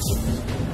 あ